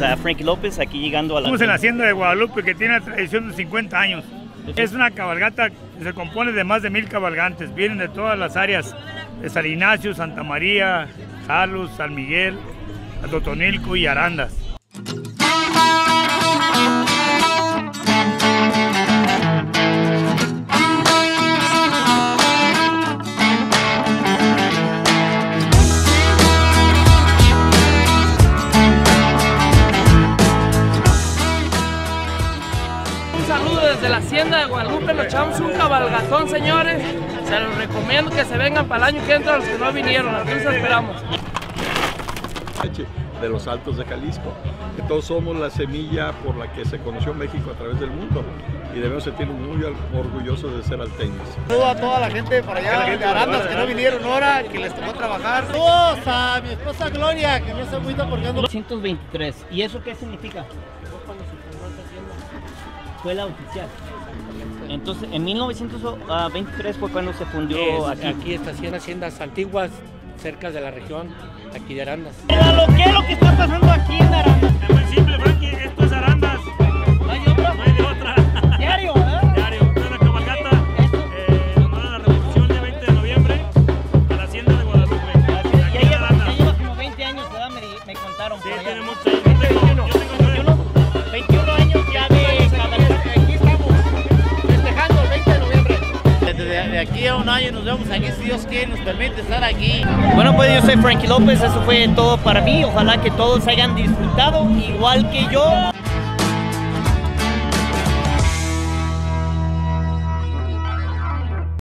uh, Frankie López, aquí llegando a la... Estamos en la hacienda de Guadalupe que tiene una tradición de 50 años. Es una cabalgata que se compone de más de mil cabalgantes. Vienen de todas las áreas de San Ignacio, Santa María, Jalus, San Miguel, Totonilco y Arandas. Desde la hacienda de Guadalupe, nos echamos un cabalgatón, señores. Se los recomiendo que se vengan para el año que entra los que no vinieron, aquí los esperamos. De los Altos de Jalisco, que todos somos la semilla por la que se conoció México a través del mundo y debemos sentirnos muy orgullosos de ser alteños. Saludo a toda la gente por allá de Arandas que no vinieron ahora, que les tocó trabajar. Saludos a mi esposa Gloria, que no se agüita porque ando... 223, ¿y eso qué significa? fue la oficial. Entonces, en 1923 fue cuando se fundió aquí. Aquí estación Haciendas Antiguas, cerca de la región, aquí de Arandas. ¿Qué es lo que está pasando aquí en Arandas? Es muy simple, Frankie, aquí a un año nos vemos aquí, si Dios quiere, nos permite estar aquí. Bueno, pues yo soy Frankie López, eso fue todo para mí. Ojalá que todos hayan disfrutado igual que yo.